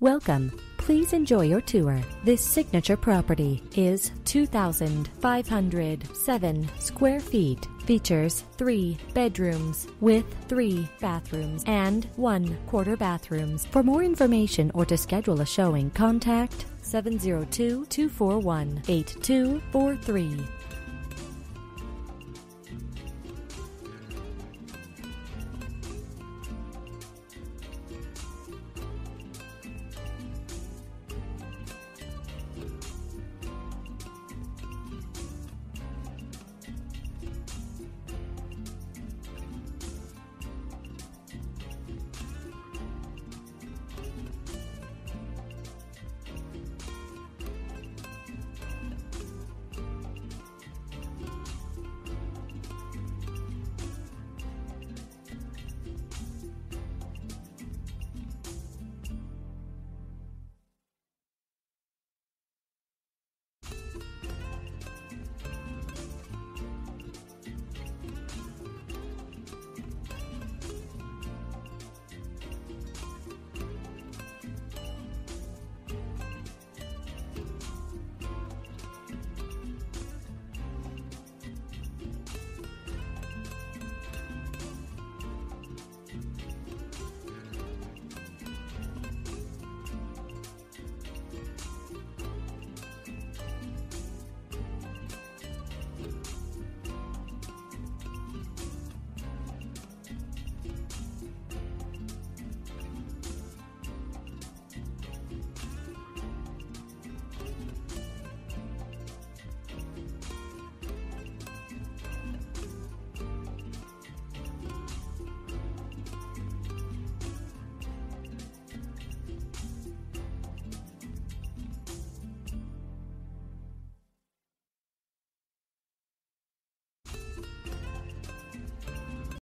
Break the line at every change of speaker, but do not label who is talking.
Welcome. Please enjoy your tour. This signature property is 2,507 square feet. Features three bedrooms with three bathrooms and one quarter bathrooms. For more information or to schedule a showing, contact 702 241 8243.